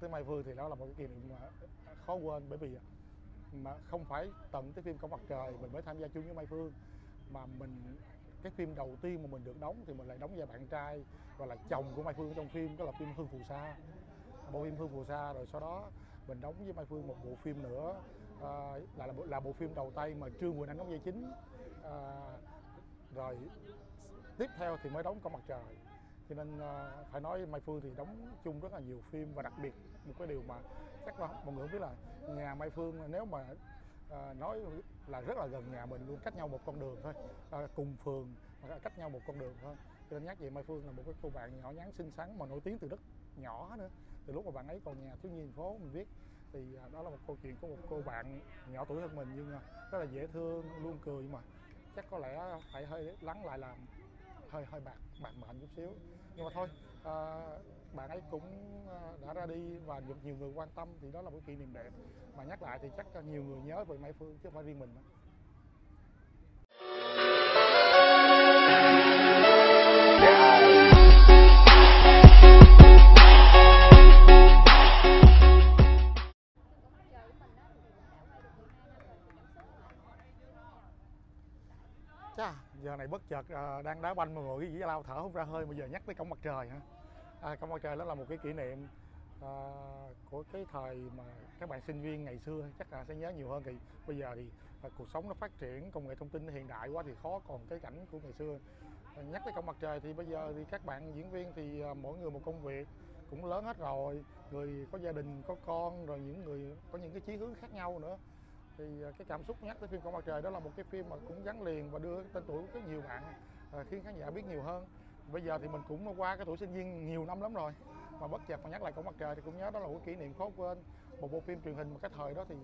tới Mai Phương thì đó là một cái kỷ niệm mà khó quên bởi vì mà không phải tận cái phim Công mặt trời mình mới tham gia chung với Mai Phương mà mình cái phim đầu tiên mà mình được đóng thì mình lại đóng vai bạn trai và là chồng của Mai Phương trong phim đó là phim Hương Phù Sa. Bộ phim Hương Phù Sa rồi sau đó mình đóng với Mai Phương một bộ phim nữa à, là, là bộ, là bộ phim đầu tay mà Trương Quỳnh Anh đóng vai chính. À, rồi tiếp theo thì mới đóng Công mặt trời cho nên uh, phải nói Mai Phương thì đóng chung rất là nhiều phim và đặc biệt một cái điều mà chắc là mọi người không biết là nhà Mai Phương nếu mà à, nói là rất là gần nhà mình luôn cách nhau một con đường thôi à, cùng phường cách nhau một con đường thôi. Cho nên nhắc về Mai Phương là một cái cô bạn nhỏ nhắn xinh xắn mà nổi tiếng từ rất nhỏ nữa từ lúc mà bạn ấy còn nhà thiếu nhi thành phố mình biết. Thì đó là một câu chuyện của một cô bạn nhỏ tuổi hơn mình nhưng rất là dễ thương luôn cười mà. Chắc có lẽ phải hơi lắng lại làm hơi hơi bạc bạc mệnh chút xíu nhưng mà thôi à, bạn ấy cũng à, đã ra đi và được nhiều người quan tâm thì đó là một kỷ niệm đẹp mà nhắc lại thì chắc nhiều người nhớ về Mai Phương chứ không phải riêng mình đó. Chà, giờ này bất chợt à, đang đá banh mà ngồi cái dĩa lao thở không ra hơi mà giờ nhắc tới cổng mặt trời hả? À, cổng mặt trời đó là một cái kỷ niệm à, của cái thời mà các bạn sinh viên ngày xưa chắc là sẽ nhớ nhiều hơn thì bây giờ thì à, cuộc sống nó phát triển công nghệ thông tin hiện đại quá thì khó còn cái cảnh của ngày xưa. À, nhắc tới cổng mặt trời thì bây giờ thì các bạn diễn viên thì à, mỗi người một công việc cũng lớn hết rồi. Người có gia đình có con rồi những người có những cái chí hướng khác nhau nữa thì à, cái cảm xúc nhắc tới phim Con mặt trời đó là một cái phim mà cũng gắn liền và đưa tên tuổi của rất nhiều bạn à, khiến khán giả biết nhiều hơn. Bây giờ thì mình cũng qua cái tuổi sinh viên nhiều năm lắm rồi, mà bất chợt mà nhắc lại Con mặt trời thì cũng nhớ đó là một kỷ niệm khó quên. Một bộ phim truyền hình mà cái thời đó thì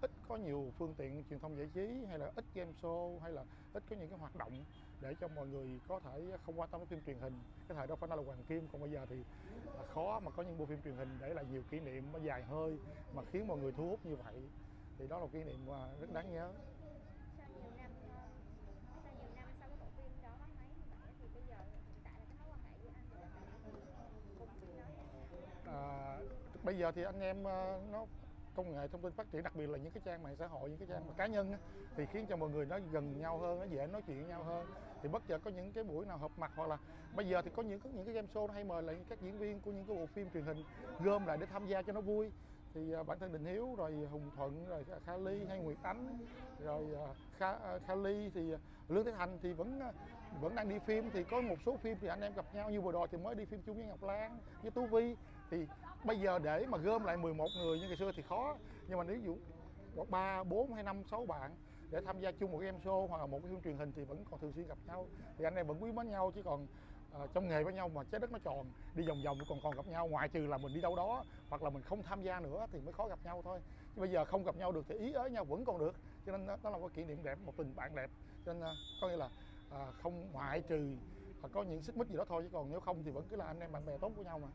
ít có nhiều phương tiện truyền thông giải trí, hay là ít game show, hay là ít có những cái hoạt động để cho mọi người có thể không quan tâm đến phim truyền hình. Cái thời đó phải nói là hoàng kim, còn bây giờ thì à, khó mà có những bộ phim truyền hình để là nhiều kỷ niệm nó dài hơi mà khiến mọi người thu hút như vậy thì đó là kỷ niệm rất đáng nhớ. À, bây giờ thì anh em nó công nghệ thông tin phát triển đặc biệt là những cái trang mạng xã hội những cái trang cá nhân thì khiến cho mọi người nó gần nhau hơn nó dễ nói chuyện nhau hơn. Thì bất chợt có những cái buổi nào họp mặt hoặc là bây giờ thì có những những cái game show hay mời lại các diễn viên của những cái bộ phim truyền hình gom lại để tham gia cho nó vui thì à, bản thân Đình Hiếu rồi Hùng Thuận rồi Kha Ly hay Nguyệt Ánh rồi à, Kha, à, Kha Ly thì Lương Thế Thành thì vẫn vẫn đang đi phim. Thì có một số phim thì anh em gặp nhau như vừa rồi thì mới đi phim chung với Ngọc Lan với Tú Vi. Thì bây giờ để mà gom lại 11 người như ngày xưa thì khó. Nhưng mà nếu dụ ba bốn hay năm sáu bạn để tham gia chung một game show hoặc là một cái phim truyền hình thì vẫn còn thường xuyên gặp nhau. Thì anh em vẫn quý mến nhau chứ còn Ờ, trong nghề với nhau mà trái đất nó tròn đi vòng vòng còn còn gặp nhau ngoại trừ là mình đi đâu đó hoặc là mình không tham gia nữa thì mới khó gặp nhau thôi. Chứ bây giờ không gặp nhau được thì ý ới nhau vẫn còn được cho nên đó, là một kỷ niệm đẹp một tình bạn đẹp. Cho nên à, có nghĩa là à, không ngoại trừ có những xích mích gì đó thôi chứ còn nếu không thì vẫn cứ là anh em bạn bè tốt của nhau mà.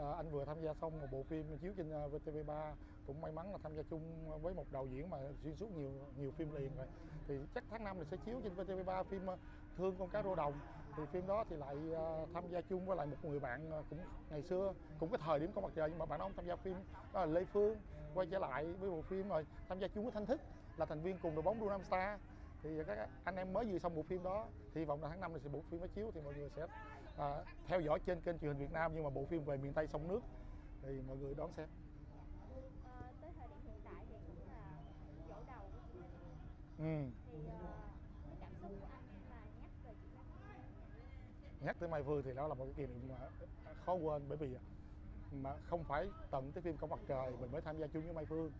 À, anh vừa tham gia xong một bộ phim chiếu trên ờ, VTV3 cũng may mắn là tham gia chung với một đạo diễn mà xuyên suốt nhiều nhiều phim liền rồi. Thì chắc tháng năm thì sẽ chiếu trên VTV3 phim ờ, Thương con cá rô đồng. Thì phim đó thì lại uh, tham gia chung với lại một người bạn uh, cũng ngày xưa cũng cái thời điểm có mặt trời nhưng mà bạn đó tham gia phim đó là Lê Phương quay trở lại với bộ phim rồi tham gia chung với Thanh Thức là thành viên cùng đội bóng Dunam Star. Thì các anh em mới vừa xong bộ phim đó hy vọng là tháng 5 thì bộ phim mới chiếu thì mọi người sẽ à, theo dõi trên kênh truyền hình Việt Nam nhưng mà bộ phim về miền Tây sông nước thì mọi người đón xem. À, tới thời điểm hiện tại thì cũng là dỗ đầu của chị Ừ. Thì uh, cảm xúc của anh là nhắc về chị đó. Nhắc tới Mai Phương thì đó là một cái kỷ niệm mà khó quên bởi vì mà không phải tận cái phim Công mặt trời mình mới tham gia chung với Mai Phương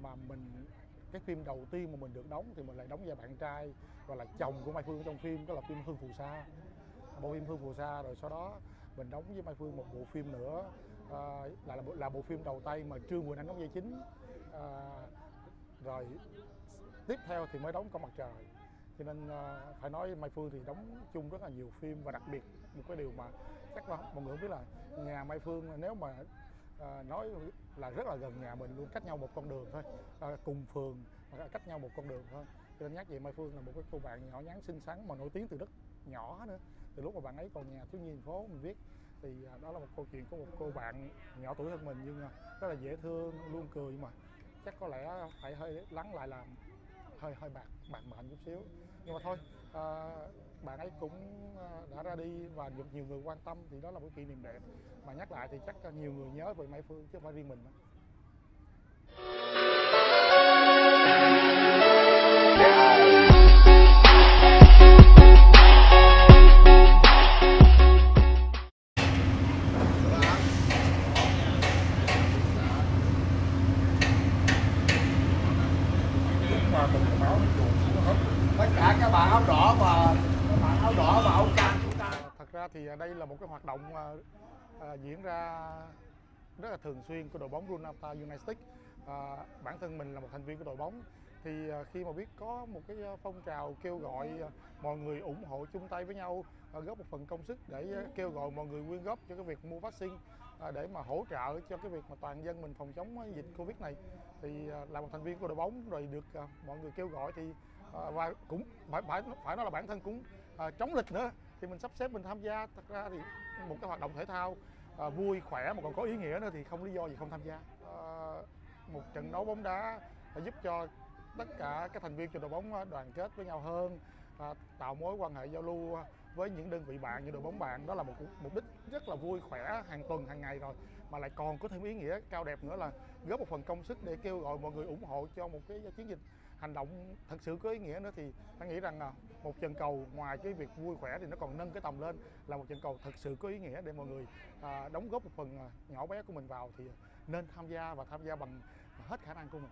mà mình cái phim đầu tiên mà mình được đóng thì mình lại đóng vai bạn trai và là chồng của Mai Phương trong phim đó là phim Hương Phù Sa bộ phim Hương Phù Sa rồi sau đó mình đóng với Mai Phương một bộ phim nữa. À, là là bộ, là bộ phim đầu tay mà Trương Quỳnh Anh đóng vai chính. À, rồi tiếp theo thì mới đóng Con mặt trời. Cho nên à, phải nói Mai Phương thì đóng chung rất là nhiều phim và đặc biệt một cái điều mà chắc là mọi người không biết là nhà Mai Phương nếu mà à, nói là rất là gần nhà mình luôn cách nhau một con đường thôi. À, cùng phường cách nhau một con đường thôi. Cho nên nhắc về Mai Phương là một cái cô bạn nhỏ nhắn xinh xắn mà nổi tiếng từ rất nhỏ nữa từ lúc mà bạn ấy còn nhà thiếu nhi thành phố mình viết thì à, đó là một câu chuyện của một cô bạn nhỏ tuổi hơn mình nhưng rất là dễ thương luôn cười mà. Chắc có lẽ phải hơi lắng lại làm hơi hơi bạc bạc mệnh chút xíu. Nhưng mà thôi à, bạn ấy cũng à, đã ra đi và được nhiều người quan tâm thì đó là một kỷ niệm đẹp. Mà nhắc lại thì chắc nhiều người nhớ về Mai Phương chứ không phải riêng mình đâu. Thì đây là một cái hoạt động à, à, diễn ra rất là thường xuyên của đội bóng Runata United. À, bản thân mình là một thành viên của đội bóng. Thì à, khi mà biết có một cái à, phong trào kêu gọi à, mọi người ủng hộ chung tay với nhau à, góp một phần công sức để à, kêu gọi mọi người quyên góp cho cái việc mua vaccine à, để mà hỗ trợ cho cái việc mà toàn dân mình phòng chống à, dịch Covid này thì à, là một thành viên của đội bóng. Rồi được à, mọi người kêu gọi thì à, và cũng phải phải phải nói là bản thân cũng à, chống lịch nữa thì mình sắp xếp mình tham gia. Thật ra thì một cái hoạt động thể thao à, vui khỏe mà còn có ý nghĩa nữa thì không lý do gì không tham gia. À, một trận đấu bóng đá giúp cho tất cả các thành viên trong đội bóng ờ, đoàn kết với nhau hơn à, tạo mối quan hệ giao lưu với những đơn vị bạn như đội bóng bạn. Đó là một mục đích rất là vui khỏe hàng tuần hàng ngày rồi. Mà lại còn có thêm ý nghĩa cao đẹp nữa là góp một phần công sức để kêu gọi mọi người ủng hộ cho một cái chiến dịch hành động thật sự có ý nghĩa nữa thì ta nghĩ rằng là một trận cầu ngoài cái việc vui khỏe thì nó còn nâng cái tầm lên là một trận cầu thật sự có ý nghĩa để mọi người à, đóng góp một phần à, nhỏ bé của mình vào thì nên tham gia và tham gia bằng hết khả năng của mình.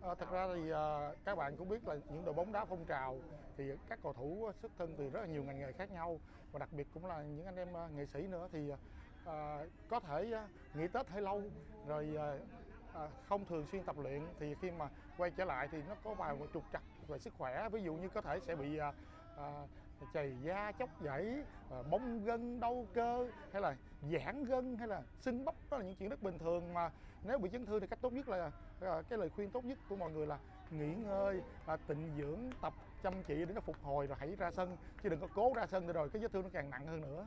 À, thật ra thì à, các bạn cũng biết là những đội bóng đá phong trào thì các cầu thủ xuất thân từ rất là nhiều ngành nghề khác nhau và đặc biệt cũng là những anh em à, nghệ sĩ nữa thì à, à, có thể à, nghỉ Tết hơi lâu rồi à, à, không thường xuyên tập luyện thì khi mà quay trở lại thì nó có vài một trục trặc về sức khỏe. Ví dụ như có thể sẽ bị à, à, chày da chóc vảy à, bong gân đau cơ hay là giãn gân hay là sưng bắp đó là những chuyện rất bình thường mà nếu bị chấn thương thì cách tốt nhất là à, cái lời khuyên tốt nhất của mọi người là nghỉ ngơi à, tịnh dưỡng tập chăm chỉ để nó phục hồi rồi hãy ra sân chứ đừng có cố ra sân rồi cái vết thương nó càng nặng hơn nữa.